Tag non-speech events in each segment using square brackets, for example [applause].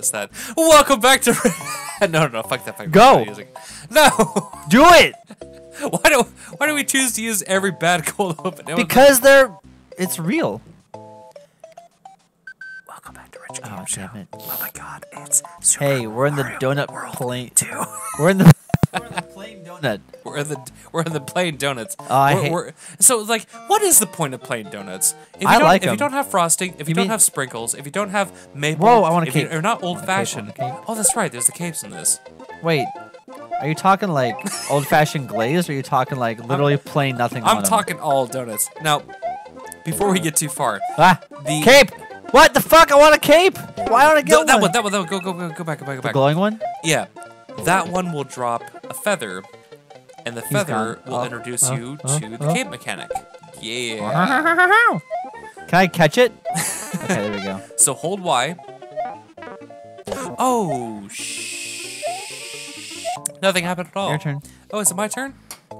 Is that welcome back to no [laughs] no no fuck that fuck Go. music. No, [laughs] Do it why do why do we choose to use every bad cold open? No, because they're. It's real. welcome back to Rich Oh damn it! Oh my god, it's Super Hey, we're in the Mario donut World plane. 2. We're in the. [laughs] we're in the plain donut. We're in the we're in the plain donuts. Oh, I We're- hate- we're- so like, what is the point of plain donuts? If you I don't, like If you don't have frosting, if you, You don't mean- have sprinkles, if you don't have maple, Whoa, I want a cape. You're not old want a cape, I fashioned. want a cape. Oh, that's right. There's the capes in this. Wait, are you talking like [laughs] old-fashioned glaze, or are you talking like literally plain nothing? I'm talking all donuts. Now, before we get too far, Ah, the cape. What the fuck? I want a cape. Why don't I get No, that one? that one, that one. Go, go, go, go back, go back, go The back. glowing one. Yeah, that one will drop a feather, and the feather gone. will Oh, introduce oh, you oh, to the oh. cape mechanic. Yeah. [laughs] Can I catch it? [laughs] okay, there we go. So hold Y. Oh, shh. Nothing happened at all. Your turn. Oh, is it my turn?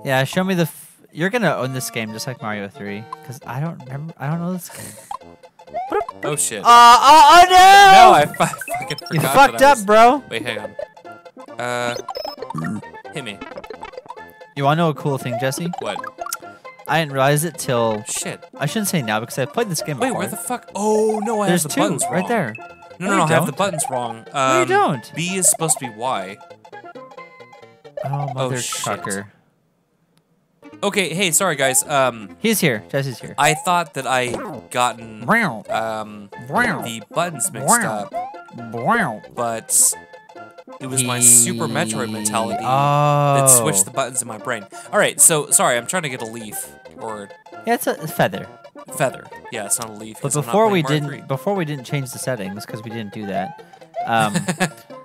Yeah, show me the. F you're gonna own this game just like Mario 3, because I don't remember. I don't know this game. [laughs] Oh shit. Uh, oh, oh no! no, I fucking forgot. you that fucked I up, was- bro. Wait, hang on. Uh, hit me. You wanna know a cool thing, Jesse? What? I didn't realize it till Shit. I shouldn't say now because I've played this game Wait, before. where the fuck? Oh no, I There's have the two buttons right wrong. there. No, No, no, no, I have the buttons wrong. Um, No, you don't. B is supposed to be Y. Oh, mother shit. trucker. Okay, hey, sorry guys. Um, He's here. Jesse's here. I thought that I gotten um the buttons mixed up, but it was my Super Metroid mentality Oh. that switched the buttons in my brain. All right, so sorry, I'm trying to get a leaf or Yeah, it's a feather. feather. Yeah, it's not a leaf. But before we didn't, Mario before we didn't change the settings because we didn't do that. [laughs] Um,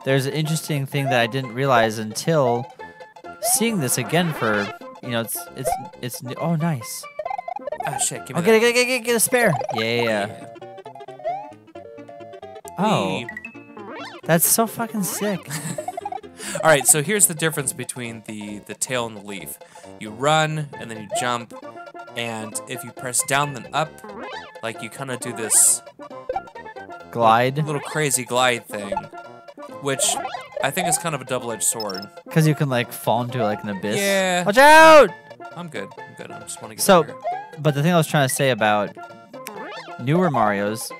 there's an interesting thing that I didn't realize until seeing this again for you know it's it's it's oh nice. ah, shit, give me Oh, that. get, get, get, get, a spare. Yeah. yeah. Oh. That's so fucking sick. [laughs] All right, so here's the difference between the the tail and the leaf. You run and then you jump, and if you press down then up, like you kind of do this Glide, little crazy glide thing, which I think is kind of a double-edged sword. because you can like fall into like an abyss. Yeah. Watch out! I'm good. I'm good. I just want to get So-. But the thing I was trying to say about newer Mario's,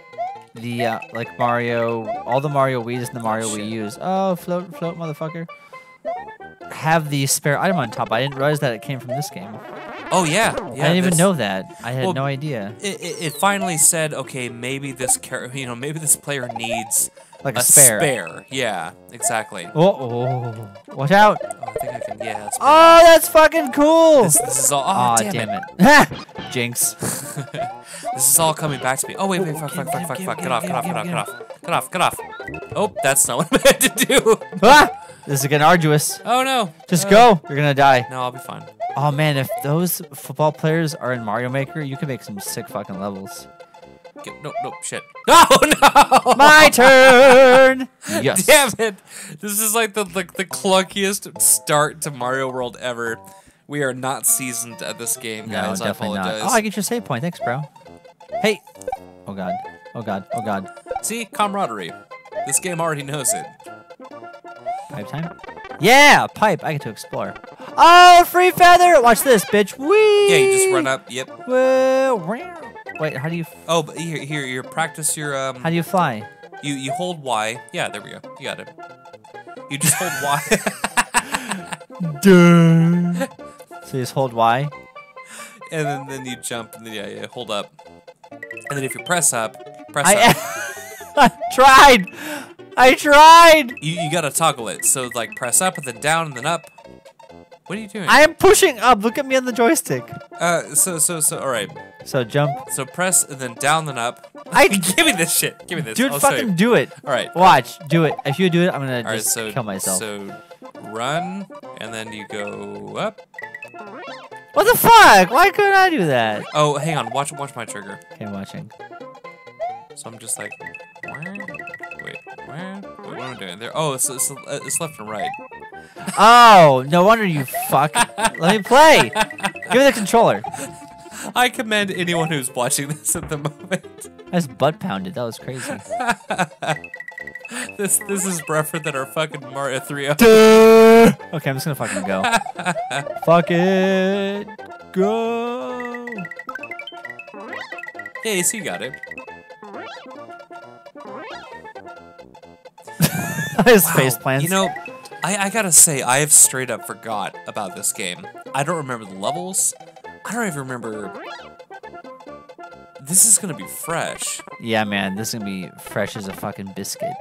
the uh, like Mario, all the Mario Wii's and the Mario shit. Wii U's. Oh, float, float, motherfucker. Have the spare item on top. I didn't realize that it came from this game. Oh yeah, yeah. I didn't even know that. I had Well, no idea. It, it, it finally said, okay, maybe this char- [laughs] you know, maybe this player needs Like a, a spare. spare. Yeah, exactly. Oh, oh, watch out! Oh, I think I can. Yeah. That's Oh, that's fucking cool! This, this is all. Oh, Aw, damn, it. it! [laughs] Jinx. [laughs] This is all coming back to me. Oh wait, wait, fuck, fuck, fuck, fuck, fuck. Get off, get off, get off, get off, get off, get off. Oh, that's not [laughs] what I meant to do. ah! This is getting arduous. Oh no. Just Uh, go. You're gonna die. No, I'll be fine. Oh man, if those football players are in Mario Maker, you can make some sick fucking levels. Get, no, no, shit. [laughs] Oh no. My [laughs] turn. Yes. Damn it! This is like the like the clunkiest start to Mario World ever. We are not seasoned at this game, No, guys. I definitely not. Oh, I get your save point. Thanks, bro. Hey. Oh god. Oh god. Oh god. See, camaraderie. This game already knows it. Pipe time. Yeah, pipe. I get to explore. Oh, free feather. Watch this, bitch. Wee. Yeah, you just run up. Yep. Whoa. Wait, how do you Oh, but here, here, here. Practice your um. how do you fly? You you hold Y. Yeah, there we go. You got it. You just hold Y, [laughs] Duh. so you just hold Y. and then then you jump, and then yeah, yeah, hold up, and then if you press up, press up. I, [laughs] I tried. I tried. You you gotta toggle it. So like press up and then down and then up. What are you doing? I am pushing up. Look at me on the joystick. uh, so so so. All right. So jump. So press and then down then up. I- [laughs] give me this shit. Give me this. Dude, I'll fucking do it. All right. Watch. Do it. If you do it, I'm gonna All right. just So kill myself. So run and then you go up. What the fuck? Why couldn't I do that? Oh, hang on. Watch watch my trigger. Okay, watching. So I'm just like, where? Wait, where? Wait, what am I doing there? Oh, it's, it's, it's left and right. Oh, no wonder you fuck. Let me play. Give me the controller. [laughs] I commend anyone who's watching this at the moment. I just butt pounded. That was crazy. [laughs] This this is rougher than our fucking Mario 3 Okay, I'm just gonna fucking go. [laughs] Fuck it. Go. Hey, so you got it. [laughs] His Wow, face plants. You know, I, I gotta say, I have straight up forgot about this game. I don't remember the levels. I don't even remember. This is gonna be fresh. yeah, man, this is gonna be fresh as a fucking biscuit.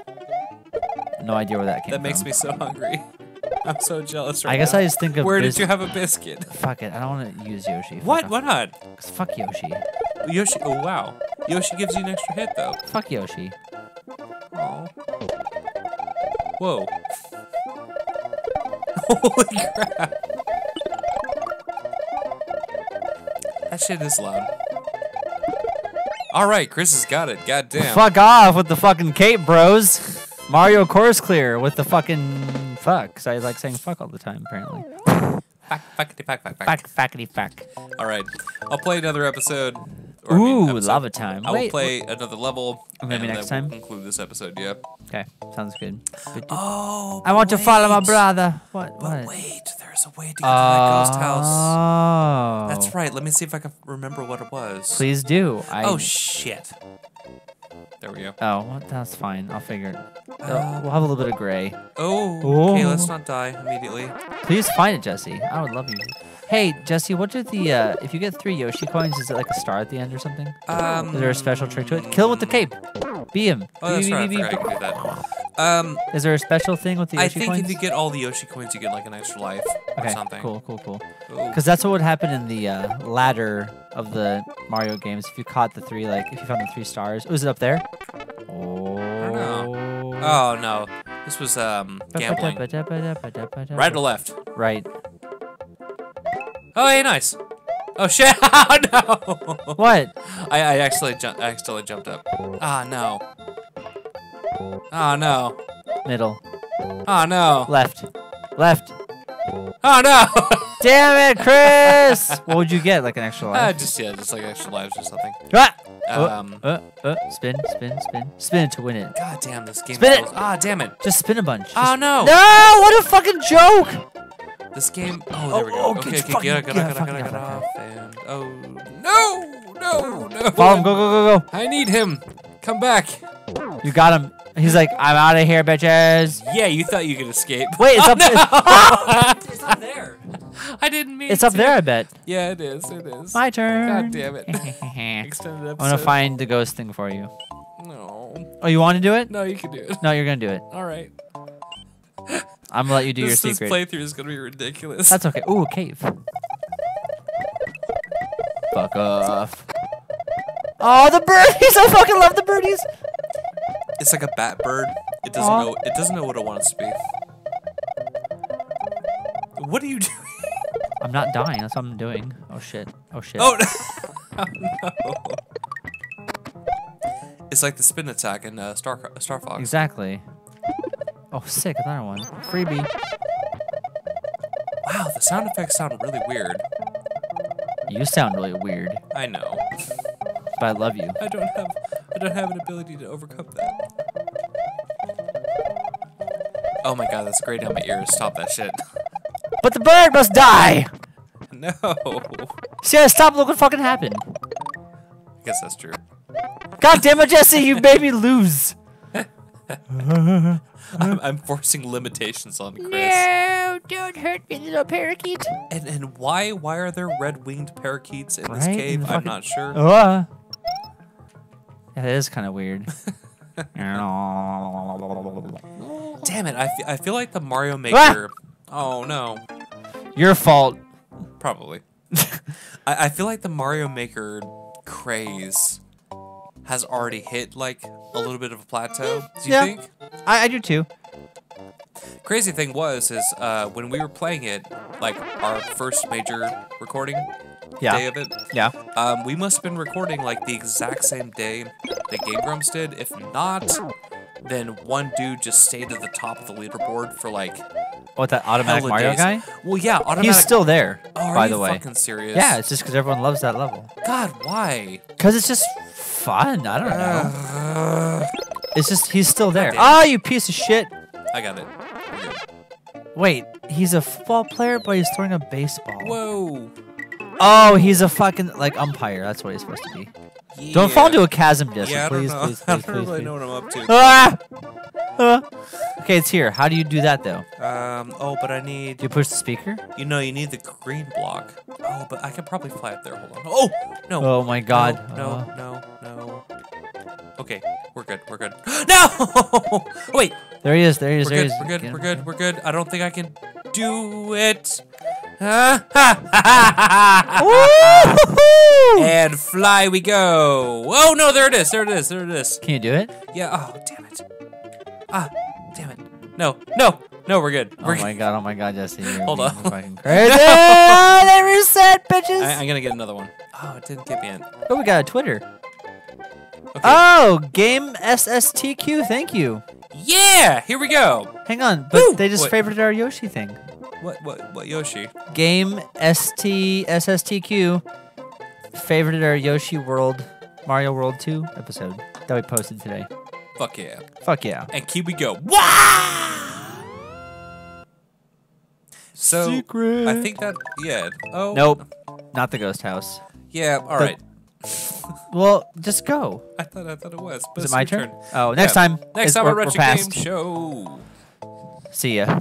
[laughs] no idea where that came That makes me so hungry. I'm so jealous right I guess now. I just think of Where did you have a biscuit? [laughs] Fuck it, I don't want to use Yoshi. Fuck What? off. Why not? 'Cause Fuck Yoshi. Yoshi. Oh wow. Yoshi gives you an extra hit though. Fuck Yoshi. Aw. Whoa. [laughs] Holy crap. That shit is loud. Alright, Chris has got it. God damn. Fuck off with the fucking cape, bros. Mario course clear with the fucking fuck. 'cause I like saying fuck all the time, apparently. Fuck, fuckity, fuck, fuck, fuck. Fuck, fuckity, fuck. Alright. I'll play another episode. or, I mean, Ooh, episode. lava time. I will Wait, play another level. Maybe and next will time? conclude this episode, yeah. Okay, sounds good. But- Oh, I want to follow my brother. What? But what? wait, there's a way to get to that ghost house. Oh. That's right. Let me see if I can remember what it was. Please do. I, Oh shit. There we go. Oh, that's fine. I'll figure it. Uh, Uh, we'll have a little bit of gray. Oh. Okay, Oh. let's not die immediately. Please find it, Jesse. I would love you. Hey, Jesse, what did the uh, if you get three Yoshi coins, is it like a star at the end or something? Um. Is there a special trick to it? Kill him with the cape. Be him. Oh, that's Be- right. I be- be- forgot I can do that. Um, Is there a special thing with the Yoshi coins? I think coins? if you get all the Yoshi coins, you get like an extra life or something. cool, cool, cool. Because that's what would happen in the uh, latter of the Mario games. If you caught the three, like if you found the three stars, was it up there? Oh. Oh no, this was um gambling. Right or left? Right. Oh, hey, nice. Oh shit! [laughs] Oh, no. What? I, I actually jumped. I accidentally jumped up. Ah no. Oh no. Middle. Oh no. Left. Left. Oh no. [laughs] Damn it, Chris! what would you get? Like an extra Ah, life? just yeah, just like extra lives or something. Ah! Um. Uh, uh, spin, spin, spin. Spin it to win it. God damn, this game. Spin it! Ah, damn it. Just spin a bunch. Oh no. No! What a fucking joke! This game. Oh, there we go. Oh, oh, okay, get okay, fucking- get, get, get get, get, off. And oh no, no, no. Follow him, go, go, go, go! I need him. Come back. You got him. He's like, I'm out of here, bitches. Yeah, you thought you could escape. Wait, it's [laughs] Oh, up. no. [laughs] It's up there. I didn't mean. It's up to. there, I bet. Yeah, it is. It is. My turn. God damn it. [laughs] Extended episode. I'm gonna find the ghost thing for you. No. Oh, you want to do it? No, you can do it. No, you're gonna do it. All right. I'm gonna let you do this, your this secret. playthrough is gonna be ridiculous. That's okay. Ooh, a cave. Fuck off. Oh, the birdies! I fucking love the birdies. It's like a bat bird. It doesn't Aw. know. It doesn't know what it wants to be. What are you [laughs] doing? I'm not dying. That's what I'm doing. Oh shit. Oh shit. Oh no! [laughs] oh, no. It's like the spin attack in uh, Star Star Fox. Exactly. Oh, sick. Another one. Freebie. Wow, the sound effects sound really weird. You sound really weird, I know. but I love you. I don't have. I don't have an ability to overcome that. Oh my god, that's great on my ears. Stop that shit. But the bird must die. [laughs] No. See, I stop. Look what fucking happened. I guess that's true. God damn it, Jesse! You made me lose. [laughs] I'm, I'm forcing limitations on Chris. No, don't hurt me, little parakeet. And and why why are there red winged parakeets in this Right, in cave? I'm not sure. Uh. Yeah, that is kind of weird. [laughs] Damn it! I I feel like the Mario Maker. Oh no, Your fault. probably. [laughs] I, I feel like the Mario Maker craze has already hit like a little bit of a plateau. Do you Yeah. think? I, I do too. Crazy thing was is uh, when we were playing it, like our first major recording day of it. Yeah. Um, we must have been recording like the exact same day that Game Grumps did. If not, then one dude just stayed at the top of the leaderboard for like What that automatic Mario days. guy? Well, yeah, automatic. He's still there, Oh, by the way. fucking serious? Yeah, it's just because everyone loves that level. God, why? Because it's just fun. I don't know. It's just he's still there. Ah, you piece of shit. I got it. Wait, he's a football player, but he's throwing a baseball. Whoa. Oh, he's a fucking like umpire. That's what he's supposed to be. Don't fall into a chasm, Jesse. Yeah, please, don't please, [laughs] I please, don't please, really please. know what I'm up to. Ah! Ah. Okay, it's here. How do you do that though? Um. Oh, but I need. Do you push the speaker? You know, you need the green block. Oh, but I can probably fly up there. Hold on. Oh no. Oh my god. No. Uh, No. No. no. Okay, we're good. We're good. [gasps] no. [laughs] Wait. there he is. There he is. We're there good. he is. We're good. We're good. We're good. I don't think I can do it. And fly we go. Oh no! There it is. There it is. There it is. Can you do it? Yeah. Oh damn it. Ah, damn it. No. No. No. We're good. We're oh my god. Oh my god, Jesse. Hold on. fucking [laughs] Crazy. Ah, they reset, bitches. I, I'm gonna get another one. Oh, it didn't get me in. oh, we got a Twitter. Okay. Oh, game SSTQ. Thank you. yeah. Here we go. Hang on, but Woo! they just What? favorited our Yoshi thing. What? What? What? Yoshi? Game ST SSTQ favorited our Yoshi World Mario World 2 episode that we posted today. Fuck yeah. Fuck yeah. And keep we go. Wow. So Secret. I think that yeah. Oh Nope. Not the ghost house. Yeah. All The- right. Well, just go. I thought I thought it was. But Is it my your turn? Oh, next Yeah. time. Next time we're, on Retro Game past. Show. See ya.